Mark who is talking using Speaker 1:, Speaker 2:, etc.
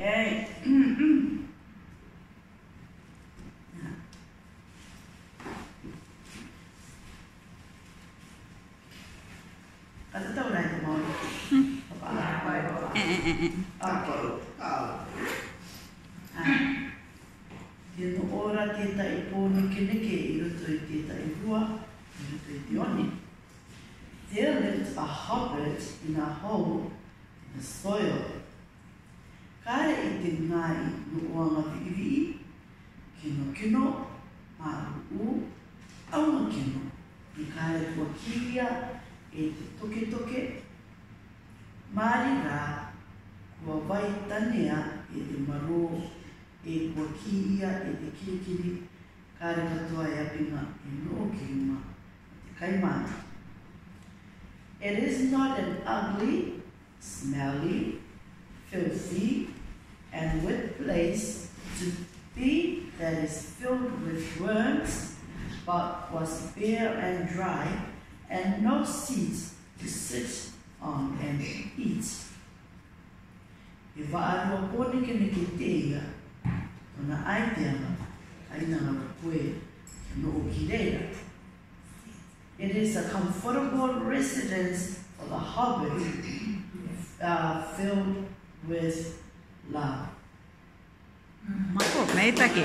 Speaker 1: Okay. Ano daw na ito mo?
Speaker 2: Eh, eh, eh, eh.
Speaker 1: Tino ora te ta i pōni kineke i roto i te ta i hua, i roto i te oni. There lived a hobbit in a hole in the soil. Kare kino kino, kino. I kare kiria e te toke toke, Māri rā, kua vai tanea e te maro e kua ki ia e te kirikiri kāre katoa e apinga e te kaimana. It is not an ugly, smelly, filthy, and with place to be that is filled with worms, but was bare and dry, and no seat to sit on and eat. E whaarua pōne ke ne ke te ia, ona ai te ana, ai nā ngā ke no o ki reira. It is a comfortable residence for the hobbit, uh, filled with love.
Speaker 2: Mako,
Speaker 1: maitake.